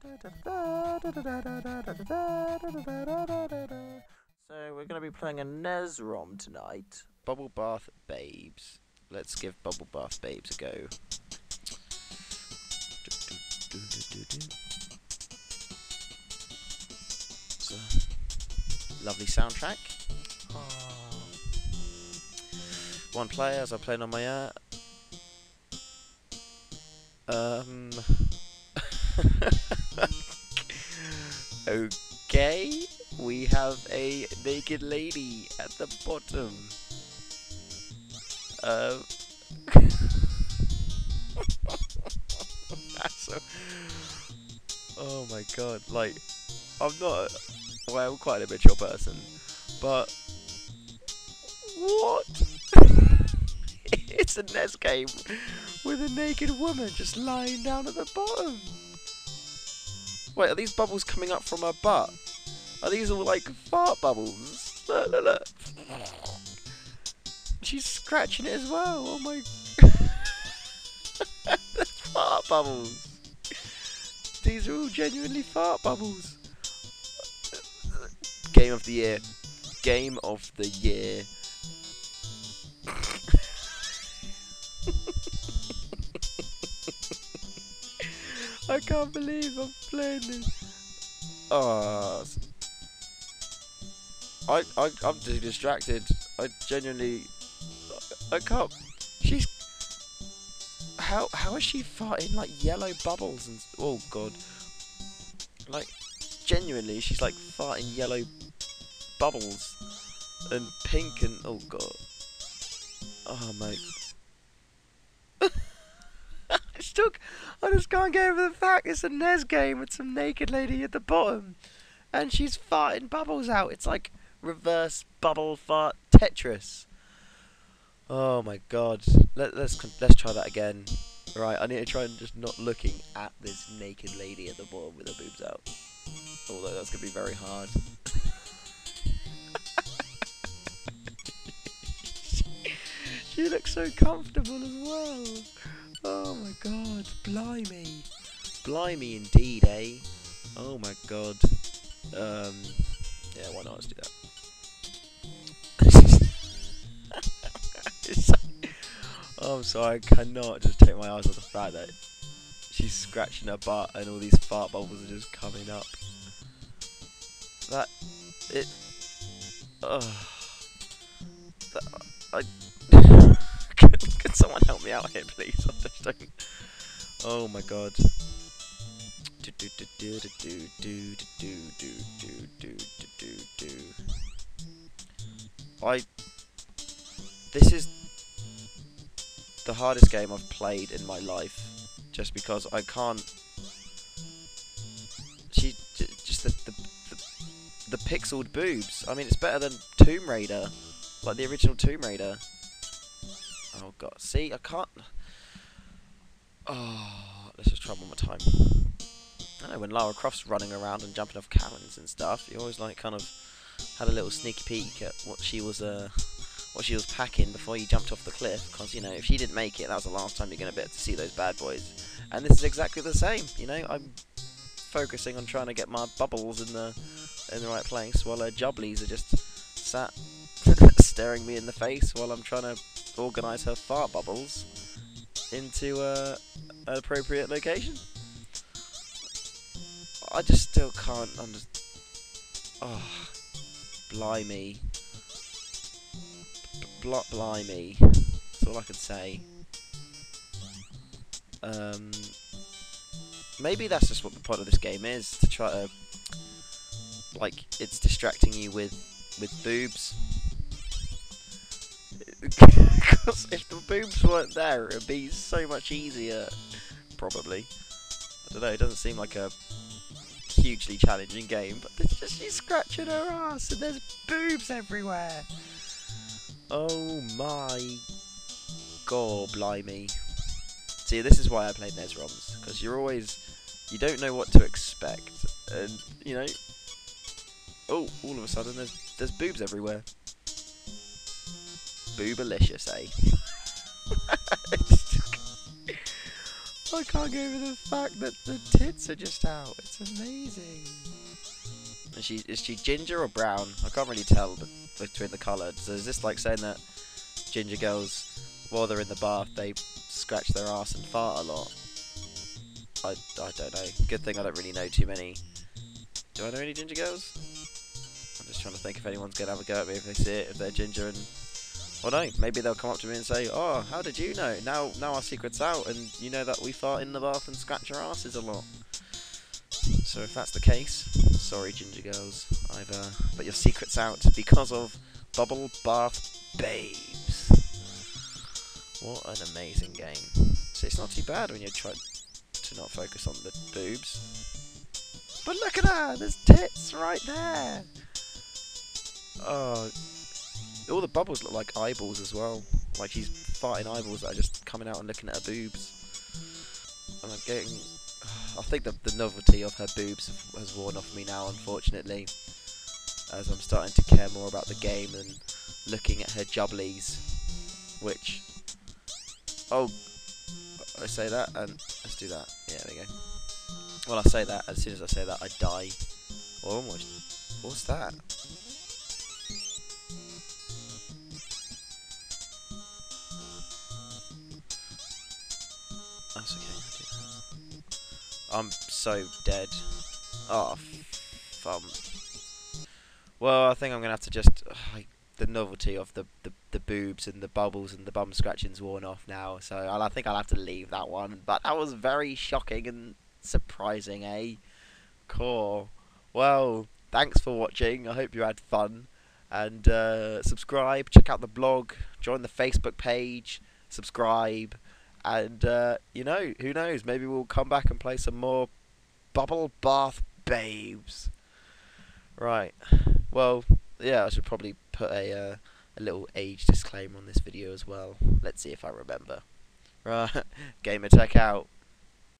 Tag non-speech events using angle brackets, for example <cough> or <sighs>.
So we're going to be playing a NES ROM tonight. Bubble Bath Babes. Let's give Bubble Bath Babes a go. Lovely soundtrack. One player as I play on my uh, um <laughs> Okay, we have a naked lady at the bottom. <laughs> So Oh my god, like I'm not well, I'm quite a mature person, but what? <laughs> it's a NES game with a naked woman just lying down at the bottom. Wait, are these bubbles coming up from her butt? Are these all like fart bubbles? Look, look, look. She's scratching it as well. Oh my. <laughs> fart bubbles. These are all genuinely fart bubbles. Game of the year. Game of the year. I can't believe I'm playing this. Oh, I, I, I'm too distracted. I genuinely, I can't. She's. How, how is she farting like yellow bubbles and? Oh god. Like, genuinely, she's like farting yellow bubbles and pink and oh god. Oh mate. I still, I just can't get over the fact it's a NES game with some naked lady at the bottom, and she's farting bubbles out. It's like reverse bubble fart Tetris. Oh my god. Let, let's let's try that again. Right, I need to try and just not looking at this naked lady at the bottom with her boobs out. Although that's gonna be very hard. <laughs> she looks so comfortable as well. Oh my god, blimey. Blimey indeed, eh? Oh my god. Um, yeah, why not? Let's do that. Oh, <laughs> I'm sorry, I cannot just take my eyes off the fact that she's scratching her butt and all these fart bubbles are just coming up. That, it, ugh. That, I, someone help me out here, please? <laughs> I just don't. Oh my god. Do do do do do do do do do do do do do. I. This is the hardest game I've played in my life, just because I can't. She just the the the, the pixeled boobs. I mean, it's better than Tomb Raider, like the original Tomb Raider. Oh god, see, I can't. Oh, let's just try one more time. I know when Lara Croft's running around and jumping off cannons and stuff, you always like kind of had a little sneaky peek at what she was uh what she was packing before you jumped off the cliff. Because you know, if she didn't make it, that was the last time you're gonna be able to see those bad boys. And this is exactly the same. You know, I'm focusing on trying to get my bubbles in the in the right place, while her jubblies are just sat <laughs> staring me in the face while I'm trying to organise her fart bubbles into uh, an appropriate location. I just still can't under. Oh, blimey. Bl- blimey. That's all I can say. Um, maybe that's just what the point of this game is to try to, like, it's distracting you with with boobs. Because if the boobs weren't there, it would be so much easier. Probably. I don't know. It doesn't seem like a hugely challenging game, but there's just she's scratching her ass and there's boobs everywhere. Oh my god, blimey. See, this is why I play NES ROMs, because you're always, you don't know what to expect, and, you know, oh, all of a sudden there's, there's boobs everywhere. Boobalicious, eh? <laughs> I can't get over the fact that the tits are just out. It's amazing. Is she is she ginger or brown? I can't really tell between the colour. So is this like saying that ginger girls, while they're in the bath, they scratch their ass and fart a lot? I, I don't know. Good thing I don't really know too many. Do I know any ginger girls? I'm just trying to think if anyone's gonna have a go at me if they see it, if they're ginger and. Well, no. Maybe they'll come up to me and say, "Oh, how did you know? Now, now our secret's out, and you know that we fart in the bath and scratch our asses a lot." So if that's the case, sorry, ginger girls. I've uh, but your secret's out because of Bubble Bath Babes. What an amazing game! So it's not too bad when you try to not focus on the boobs. But look at her! There's tits right there. Oh, all the bubbles look like eyeballs as well. Like she's farting eyeballs that are just coming out and looking at her boobs. And I'm getting. <sighs> I think the, the novelty of her boobs has worn off me now, unfortunately. As I'm starting to care more about the game and looking at her jubblies. Which. Oh. I say that and let's do that. Yeah, there we go. Well, I say that, as soon as I say that, I die. Or almost. What's that? That's okay. I'm so dead. Oh, um. Well, I think I'm gonna have to just <sighs> like the novelty of the, the the boobs and the bubbles and the bum scratching's worn off now. So I'll, I think I'll have to leave that one. But that was very shocking and surprising, eh? Cool. Well, thanks for watching. I hope you had fun. And uh, subscribe, check out the blog, join the Facebook page, subscribe, and uh, you know, who knows? Maybe we'll come back and play some more Bubble Bath Babes. Right. Well, yeah, I should probably put a uh, a little age disclaimer on this video as well. Let's see if I remember. Right. <laughs> Gamer Tech out.